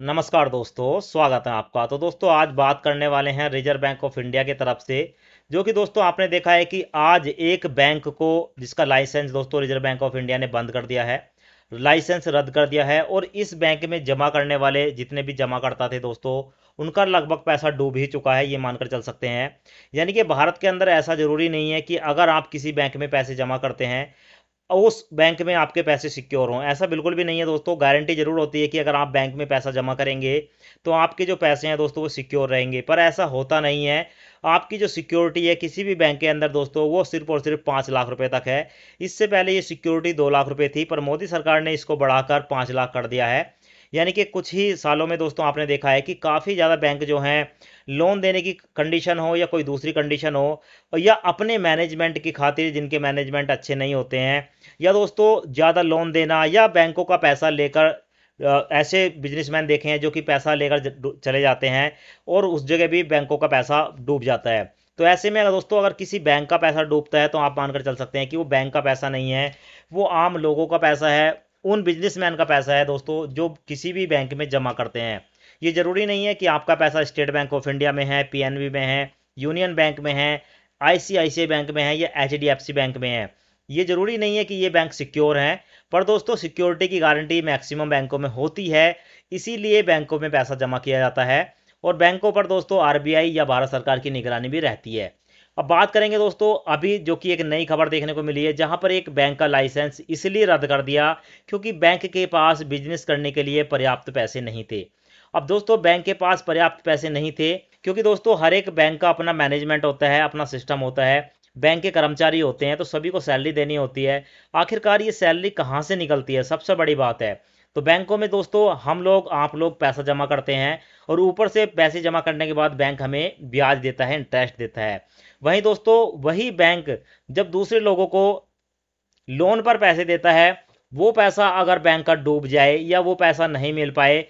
नमस्कार दोस्तों, स्वागत है आपका। तो दोस्तों, आज बात करने वाले हैं रिज़र्व बैंक ऑफ़ इंडिया की तरफ़ से, जो कि दोस्तों आपने देखा है कि आज एक बैंक को, जिसका लाइसेंस दोस्तों रिज़र्व बैंक ऑफ़ इंडिया ने बंद कर दिया है लाइसेंस रद्द कर दिया है, और इस बैंक में जमा करने वाले जितने भी जमा करता थे दोस्तों, उनका लगभग पैसा डूब ही चुका है, ये मानकर चल सकते हैं। यानी कि भारत के अंदर ऐसा ज़रूरी नहीं है कि अगर आप किसी बैंक में पैसे जमा करते हैं उस बैंक में आपके पैसे सिक्योर हों। ऐसा बिल्कुल भी नहीं है दोस्तों। गारंटी ज़रूर होती है कि अगर आप बैंक में पैसा जमा करेंगे तो आपके जो पैसे हैं दोस्तों, वो सिक्योर रहेंगे। पर ऐसा होता नहीं है। आपकी जो सिक्योरिटी है किसी भी बैंक के अंदर दोस्तों, वो सिर्फ़ और सिर्फ़ पाँच लाख रुपये तक है। इससे पहले ये सिक्योरिटी दो लाख रुपये थी, पर मोदी सरकार ने इसको बढ़ाकर पाँच लाख कर दिया है। यानी कि कुछ ही सालों में दोस्तों आपने देखा है कि काफ़ी ज़्यादा बैंक जो हैं लोन देने की कंडीशन हो या कोई दूसरी कंडीशन हो, या अपने मैनेजमेंट की खातिर जिनके मैनेजमेंट अच्छे नहीं होते हैं, या दोस्तों ज़्यादा लोन देना या बैंकों का पैसा लेकर ऐसे बिजनेसमैन देखे हैं जो कि पैसा लेकर चले जाते हैं और उस जगह भी बैंकों का पैसा डूब जाता है। तो ऐसे में अगर दोस्तों अगर किसी बैंक का पैसा डूबता है तो आप मानकर चल सकते हैं कि वो बैंक का पैसा नहीं है, वो आम लोगों का पैसा है उन बिजनेसमैन का पैसा है दोस्तों, जो किसी भी बैंक में जमा करते हैं। ये ज़रूरी नहीं है कि आपका पैसा स्टेट बैंक ऑफ़ इंडिया में है, पीएनबी में है, यूनियन बैंक में है, आईसीआईसीआई बैंक में है या एचडीएफसी बैंक में है। ये ज़रूरी नहीं है कि ये बैंक सिक्योर हैं, पर दोस्तों, सिक्योरिटी की गारंटी मैक्सिमम बैंकों में होती है, इसीलिए बैंकों में पैसा जमा किया जाता है। और बैंकों पर दोस्तों, आरबीआई या भारत सरकार की निगरानी भी रहती है। अब बात करेंगे दोस्तों, अभी जो कि एक नई खबर देखने को मिली है, जहाँ पर एक बैंक का लाइसेंस इसलिए रद्द कर दिया क्योंकि बैंक के पास बिज़नेस करने के लिए पर्याप्त पैसे नहीं थे। अब दोस्तों, बैंक के पास पर्याप्त पैसे नहीं थे क्योंकि दोस्तों, हर एक बैंक का अपना मैनेजमेंट होता है, अपना सिस्टम होता है। बैंक के कर्मचारी होते हैं तो सभी को सैलरी देनी होती है। आखिरकार ये सैलरी कहाँ से निकलती है? सबसे बड़ी बात है तो बैंकों में दोस्तों, हम लोग, आप लोग पैसा जमा करते हैं और ऊपर से पैसे जमा करने के बाद बैंक हमें ब्याज देता है इंटरेस्ट देता है। वहीं दोस्तों, वही बैंक जब दूसरे लोगों को लोन पर पैसे देता है, वो पैसा अगर बैंक का डूब जाए या वो पैसा नहीं मिल पाए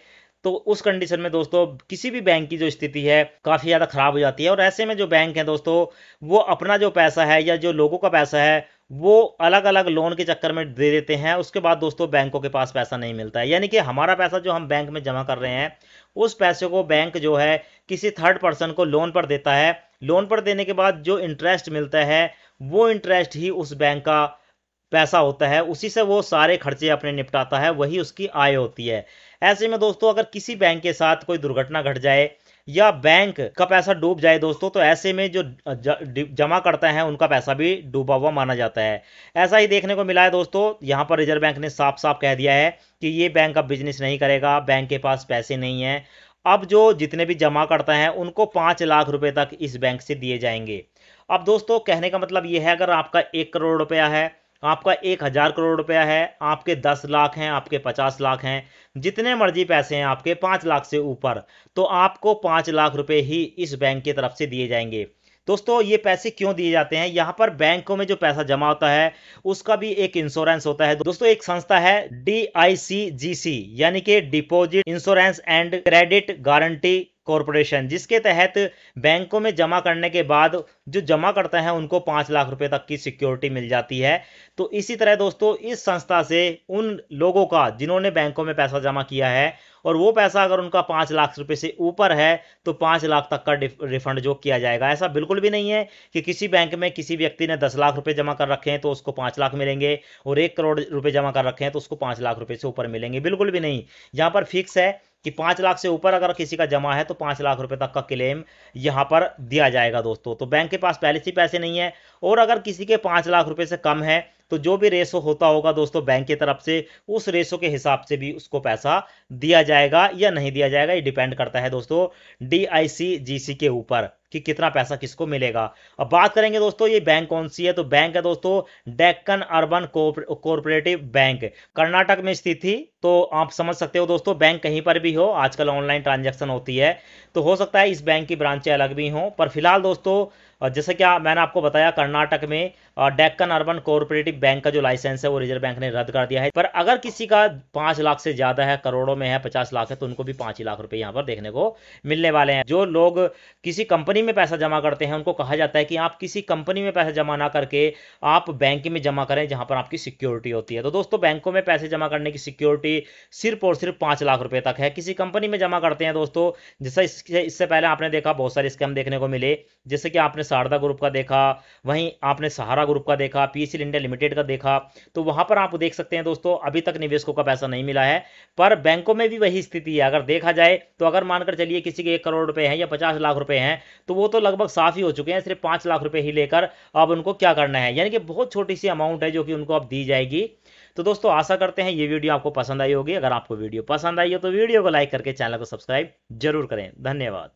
तो उस कंडीशन में दोस्तों, किसी भी बैंक की जो स्थिति है, काफ़ी ज़्यादा ख़राब हो जाती है। और ऐसे में जो बैंक है दोस्तों, वो अपना जो पैसा है या जो लोगों का पैसा है वो अलग अलग लोन के चक्कर में दे देते हैं, उसके बाद दोस्तों बैंकों के पास पैसा नहीं मिलता है। यानी कि हमारा पैसा जो हम बैंक में जमा कर रहे हैं, उस पैसे को बैंक जो है किसी थर्ड पर्सन को लोन पर देता है। लोन पर देने के बाद जो इंटरेस्ट मिलता है, वो इंटरेस्ट ही उस बैंक का पैसा होता है। उसी से वो सारे खर्चे अपने निपटाता है, वही उसकी आय होती है। ऐसे में दोस्तों अगर किसी बैंक के साथ कोई दुर्घटना घट जाए या बैंक का पैसा डूब जाए दोस्तों तो ऐसे में जो जमा करते हैं, उनका पैसा भी डूबा हुआ माना जाता है। ऐसा ही देखने को मिला है दोस्तों, यहाँ पर रिज़र्व बैंक ने साफ़ साफ़ कह दिया है कि ये बैंक अब बिज़नेस नहीं करेगा, बैंक के पास पैसे नहीं है। अब जो जितने भी जमा करते हैं, उनको पाँच लाख रुपए तक इस बैंक से दिए जाएँगे। अब दोस्तों, कहने का मतलब ये है, अगर आपका एक करोड़ रुपया है आपका एक हज़ार करोड़ रुपया है, आपके दस लाख हैं, आपके पचास लाख हैं, जितने मर्ज़ी पैसे हैं आपके पाँच लाख से ऊपर तो आपको पाँच लाख रुपए ही इस बैंक की तरफ़ से दिए जाएँगे। दोस्तों, ये पैसे क्यों दिए जाते हैं? यहाँ पर बैंकों में जो पैसा जमा होता है, उसका भी एक इंश्योरेंस होता है। दोस्तों, एक संस्था है सी यानी कि deposit insurance and credit guarantee corporation, जिसके तहत बैंकों में जमा करने के बाद जो जमा करते हैं, उनको पाँच लाख रुपए तक की सिक्योरिटी मिल जाती है। तो इसी तरह दोस्तों, इस संस्था से उन लोगों का, जिन्होंने बैंकों में पैसा जमा किया है, और वो पैसा अगर उनका पाँच लाख रुपए से ऊपर है तो पाँच लाख तक का रिफंड जो किया जाएगा। ऐसा बिल्कुल भी नहीं है कि किसी बैंक में किसी व्यक्ति ने दस लाख रुपए जमा कर रखे हैं तो उसको पाँच लाख मिलेंगे, और एक करोड़ रुपए जमा कर रखे हैं तो उसको पाँच लाख रुपए से ऊपर मिलेंगे। बिल्कुल भी नहीं। यहाँ पर फिक्स है कि पाँच लाख से ऊपर अगर किसी का जमा है तो पाँच लाख रुपए तक का क्लेम यहाँ पर दिया जाएगा दोस्तों। तो बैंक के पास पहले से पैसे नहीं है और अगर किसी के पाँच लाख रुपए से कम है तो जो भी रेसो होता होगा दोस्तों बैंक की तरफ़ से, उस रेसो के हिसाब से भी उसको पैसा दिया जाएगा या नहीं दिया जाएगा, ये डिपेंड करता है दोस्तों डी आई सी जी सी के ऊपर कि कितना पैसा किसको मिलेगा। अब बात करेंगे दोस्तों, ये बैंक कौन सी है? तो बैंक है दोस्तों Deccan urban cooperative bank Karnataka में स्थित थी तो आप समझ सकते हो दोस्तों, बैंक कहीं पर भी हो, आजकल ऑनलाइन ट्रांजेक्शन होती है तो हो सकता है इस बैंक की ब्रांचें अलग भी हों, पर फ़िलहाल दोस्तों जैसे क्या मैंने आपको बताया, कर्नाटक में डेक्कन अर्बन कोऑपरेटिव बैंक का जो लाइसेंस है, वो रिज़र्व बैंक ने रद्द कर दिया है। पर अगर किसी का पाँच लाख से ज़्यादा है, करोड़ों में है, पचास लाख है तो उनको भी पाँच ही लाख रुपए यहाँ पर देखने को मिलने वाले हैं। जो लोग किसी कंपनी में पैसा जमा करते हैं, उनको कहा जाता है कि आप किसी कंपनी में पैसा जमा ना करके आप बैंक में जमा करें, जहाँ पर आपकी सिक्योरिटी होती है। तो दोस्तों, बैंकों में पैसे जमा करने की सिक्योरिटी सिर्फ़ और सिर्फ़ पाँच लाख रुपए तक है। किसी कंपनी में जमा करते हैं दोस्तों, जैसा इससे पहले आपने देखा, बहुत सारे स्कैम देखने को मिले। जैसे कि आपने शारदा ग्रुप का देखा, वहीं आपने सहारा ग्रुप का देखा पीएसएल इंडिया लिमिटेड का देखा तो वहाँ पर आप देख सकते हैं दोस्तों, अभी तक निवेशकों का पैसा नहीं मिला है, पर बैंकों में भी वही स्थिति है। अगर देखा जाए तो अगर मानकर चलिए किसी के एक करोड़ रुपए हैं या पचास लाख रुपए हैं तो वो तो लगभग साफ़ ही हो चुके हैं, सिर्फ़ पाँच लाख रुपए ही लेकर अब उनको क्या करना है। यानी कि बहुत छोटी सी अमाउंट है जो कि उनको अब दी जाएगी। तो दोस्तों, आशा करते हैं ये वीडियो आपको पसंद आई होगी। अगर आपको वीडियो पसंद आई हो तो वीडियो को लाइक करके चैनल को सब्सक्राइब ज़रूर करें। धन्यवाद।